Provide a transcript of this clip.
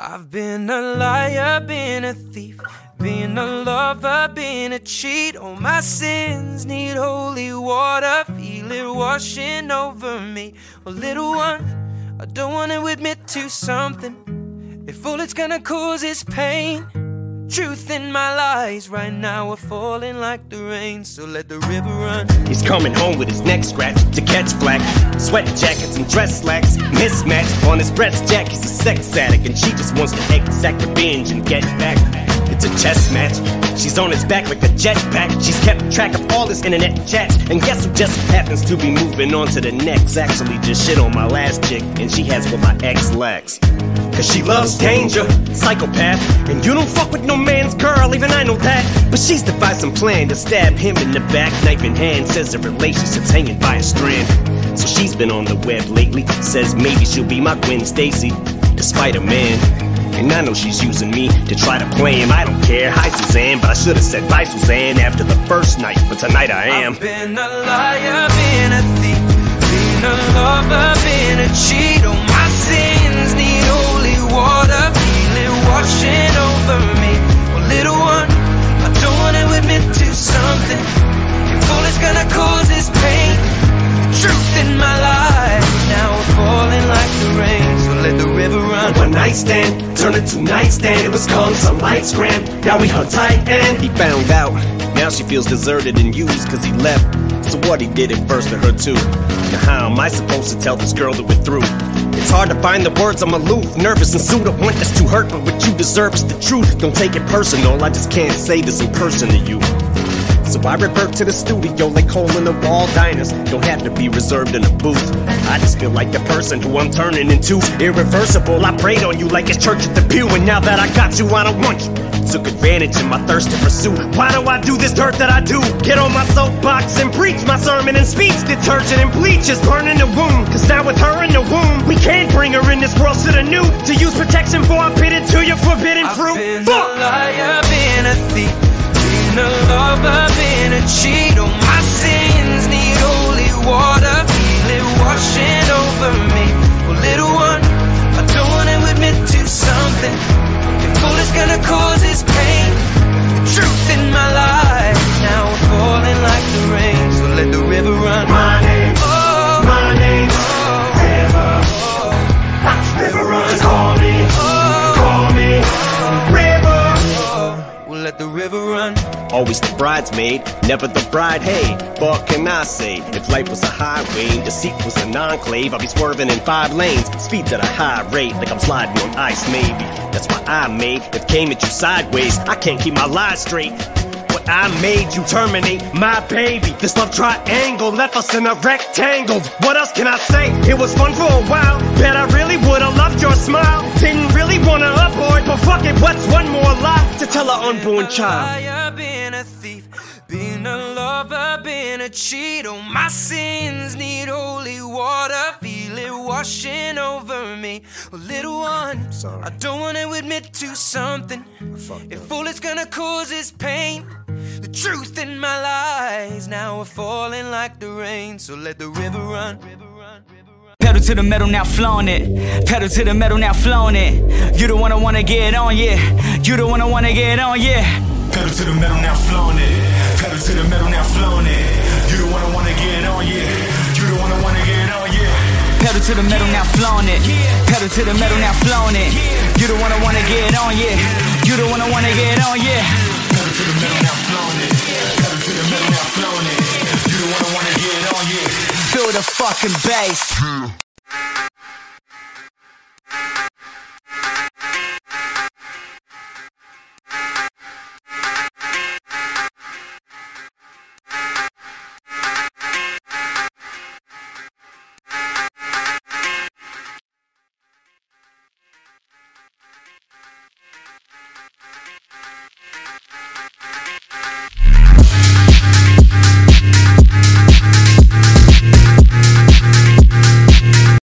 I've been a liar, been a thief, been a lover, been a cheat. All my sins need holy water, feel it washing over me. Well, little one, I don't want to admit to something. If all it's gonna cause is pain, Truth in my lies right now are falling like the rain, so let the river run. He's coming home with his neck scratched to catch flack. Sweat jackets and dress slacks, mismatched on his breast jack. He's a sex addict, and she just wants to exact revenge and get back. It's a chess match. She's on his back like a jetpack. She's kept track of all his internet chats. And guess who just happens to be moving on to the next? Actually, just shit on my last chick, and she has what my ex lacks. Cause she loves danger, psychopath. And you don't fuck with no man's girl, even I know that. But she's devised some plan to stab him in the back, knife in hand. Says the relationship's hanging by a strand. So she's been on the web lately. Says maybe she'll be my Gwen Stacy, the Spider Man. And I know she's using me to try to play him. I don't care. Hi, Suzanne, but I should have said bye, Suzanne, after the first night. But tonight I am. I've been a liar, been a thief, been a lover, been a cheat. Oh, my night stand, turned nightstand. It was calm, some lights scram. Now we hung tight and he found out. Now she feels deserted and used cause he left. So what he did it first to her too. Now how am I supposed to tell this girl that we're through? It's hard to find the words, I'm aloof, nervous and sued. I want this to hurt, but what you deserve is the truth. Don't take it personal, I just can't say this in person to you. So I revert to the studio like hole in the wall diners. Don't have to be reserved in a booth. I just feel like the person who I'm turning into. Irreversible, I prayed on you like it's church at the pew. And now that I got you, I don't want you. Took advantage of my thirst to pursue. Why do I do this dirt that I do? Get on my soapbox and preach my sermon and speech. Detergent and bleach is burning the wound. Cause now with her in the womb, cheat. Oh, my sins need holy water, feel it washing over me. Well, little one, I don't want to admit to something. If all it's gonna cause is pain, the truth in my life now we're falling like the rain. So let the river run. My name, Oh, my name, oh, River. oh, River runs, call me, oh, call me, River. oh. We'll let the river run. Always the bridesmaid, never the bride. Hey, what can I say? If life was a highway deceit was an enclave, I'd be swerving in five lanes, speeds at a high rate, like I'm sliding on ice. Maybe that's why I made. If came at you sideways, I can't keep my lies straight. What I made you terminate my baby. This love triangle left us in a rectangle. What else can I say? It was fun for a while. Bet I really would've loved your smile. Didn't really wanna abort, but fuck it, what's one more lie to tell an unborn child? Lover, been cheat. Oh, my sins need holy water, feel it washing over me. Well, little one, Sorry. I don't want to admit to something. If all it's gonna cause is pain, the truth in my lies now are falling like the rain. So let the river run. Pedal to the metal, now flowing it. Pedal to the metal, now flowing it. You the one I wanna get on, yeah. You the one I wanna get on, yeah. Pedal to the metal, now flowing it. Pedal to the metal, now flowing it. You the one I wanna get on, yeah. You the one I wanna get on, yeah. Pedal to the metal, now flowing it. Pedal to the metal, now flowing it. You the one I wanna get on, yeah. You the one I wanna get on, yeah. Pedal to the metal, now flowing it. Pedal to the metal, now flowing it. You the one I wanna get on, yeah. Feel the fucking bass.